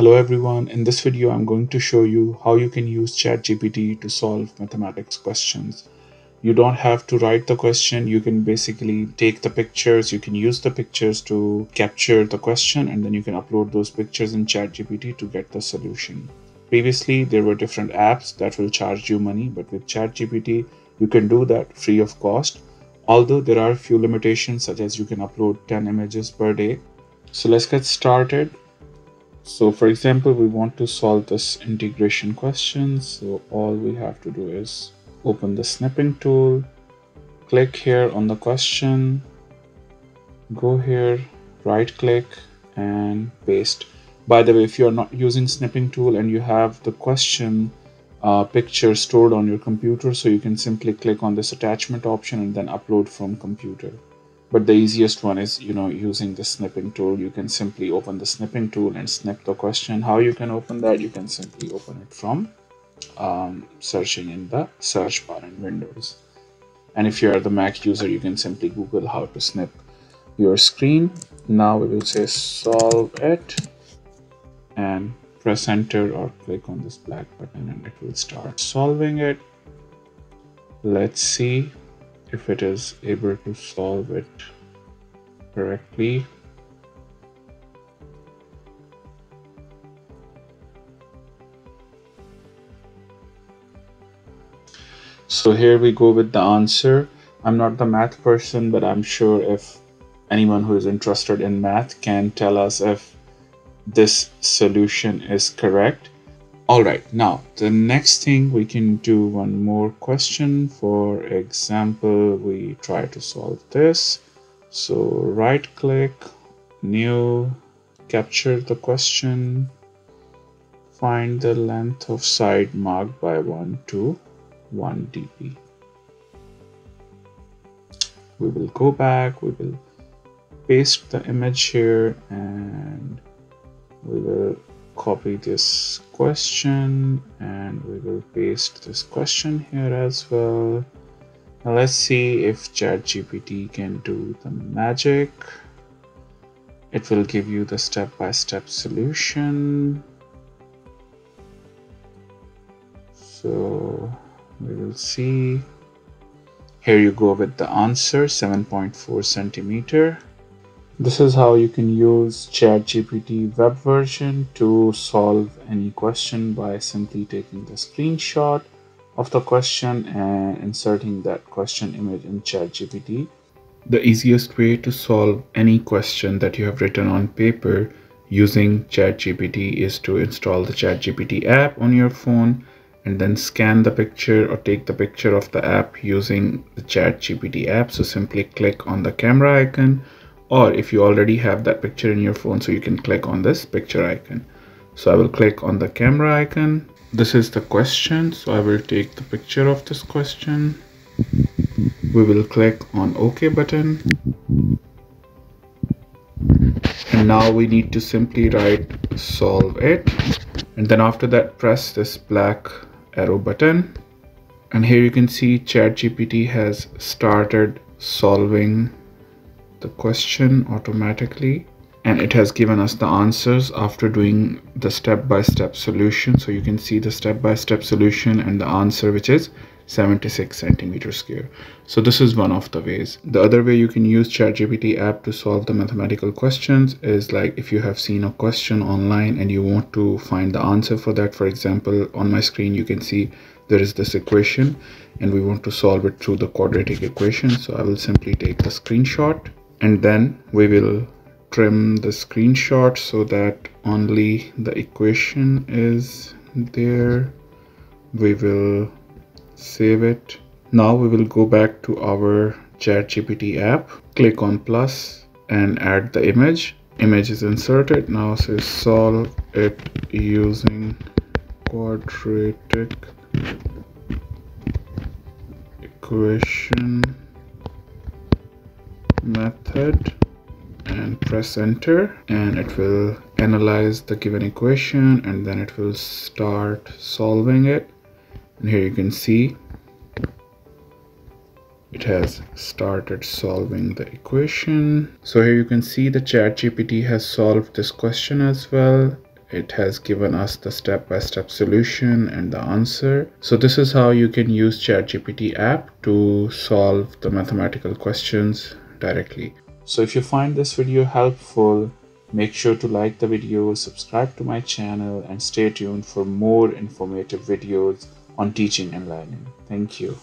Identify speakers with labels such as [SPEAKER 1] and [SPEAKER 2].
[SPEAKER 1] Hello everyone, in this video I'm going to show you how you can use ChatGPT to solve mathematics questions. You don't have to write the question, you can basically take the pictures, you can use the pictures to capture the question and then you can upload those pictures in ChatGPT to get the solution. Previously there were different apps that will charge you money but with ChatGPT you can do that free of cost. Although there are a few limitations such as you can upload 10 images per day. So let's get started. So for example, we want to solve this integration question. So all we have to do is open the snipping tool, click here on the question, go here, right click and paste. By the way, if you're not using snipping tool and you have the question uh, picture stored on your computer, so you can simply click on this attachment option and then upload from computer but the easiest one is you know using the snipping tool. You can simply open the snipping tool and snip the question. How you can open that? You can simply open it from um, searching in the search bar in windows. And if you are the mac user you can simply google how to snip your screen. Now we will say solve it and press enter or click on this black button and it will start solving it. Let's see if it is able to solve it correctly. So here we go with the answer. I'm not the math person, but I'm sure if anyone who is interested in math can tell us if this solution is correct. All right, now the next thing we can do one more question. For example, we try to solve this. So right click, new, capture the question, find the length of side marked by 1 to 1 dp. We will go back, we will paste the image here and we will copy this question and we will paste this question here as well. Now let's see if ChatGPT can do the magic. It will give you the step-by-step -step solution. So we will see. Here you go with the answer, 7.4 centimeter. This is how you can use ChatGPT web version to solve any question by simply taking the screenshot of the question and inserting that question image in ChatGPT. The easiest way to solve any question that you have written on paper using ChatGPT is to install the ChatGPT app on your phone and then scan the picture or take the picture of the app using the ChatGPT app. So simply click on the camera icon or if you already have that picture in your phone so you can click on this picture icon. So i will click on the camera icon. This is the question so i will take the picture of this question. We will click on ok button. And now we need to simply write solve it. And then after that press this black arrow button. And here you can see ChatGPT has started solving the question automatically and it has given us the answers after doing the step-by-step -step solution. So you can see the step-by-step -step solution and the answer which is 76 centimeter square. So this is one of the ways. The other way you can use ChatGPT app to solve the mathematical questions is like if you have seen a question online and you want to find the answer for that for example on my screen you can see there is this equation and we want to solve it through the quadratic equation. So I will simply take the screenshot and then we will trim the screenshot so that only the equation is there. We will save it. Now we will go back to our ChatGPT app. Click on plus and add the image. Image is inserted. Now say solve it using quadratic equation method and press enter and it will analyze the given equation and then it will start solving it. And here you can see it has started solving the equation. So here you can see the chat gpt has solved this question as well. It has given us the step-by-step -step solution and the answer. So this is how you can use ChatGPT app to solve the mathematical questions directly. So if you find this video helpful make sure to like the video subscribe to my channel and stay tuned for more informative videos on teaching and learning. Thank you